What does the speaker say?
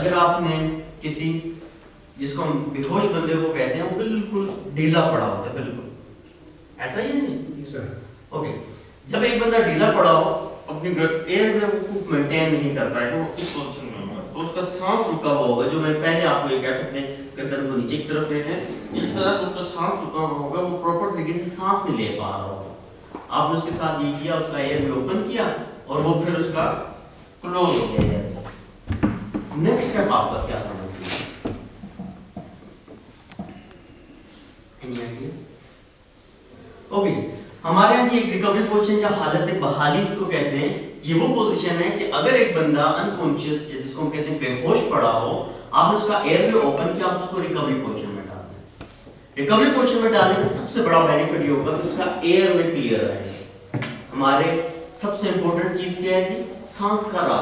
अगर आपने किसी जिसको हम बेहोश बंदे को कहते हैं वो बिल्कुल ढीला पड़ा होता है बिल्कुल। ऐसा ही है नहीं? ओके। जब एक बंदा ढीला पड़ा हो अपनी एयर में वो मेंटेन नहीं कर पाए तो वो इस पोजीशन में होगा? तो उसका सांस रुका हुआ होगा जो मैं पहले आपको ये कह सकते हैं गर्दन को नीचे की तरफ़ लेते हैं इस तरह उसका सांस रुका हुआ होगा वो प्रॉपर तरीके से सांस नहीं ले पा रहा होगा। आपने उसके साथ ये किया उसका एयर भी ओपन किया और वो फिर उसका क्लोज हो गया। नेक्स्ट स्टेप आपका क्या होना चाहिए ओके हमारे यहाँ जी एक रिकवरी पोजीशन या हालत बहाली इसको कहते हैं, ये वो पोजीशन है कि अगर एक बंदा अनकॉन्शियस जिसको हम कहते हैं बेहोश पड़ा हो, आपने उसका एयर वे ओपन किया, आप उसको रिकवरी पोजीशन में डाल दें। रिकवरी पोजीशन में डालने का सबसे बड़ा बेनिफिट ये होगा कि उसका एयर वे क्लियर रहेगा हमारे सबसे इंपॉर्टेंट चीज़ क्या है जी? सांस का रास्ता।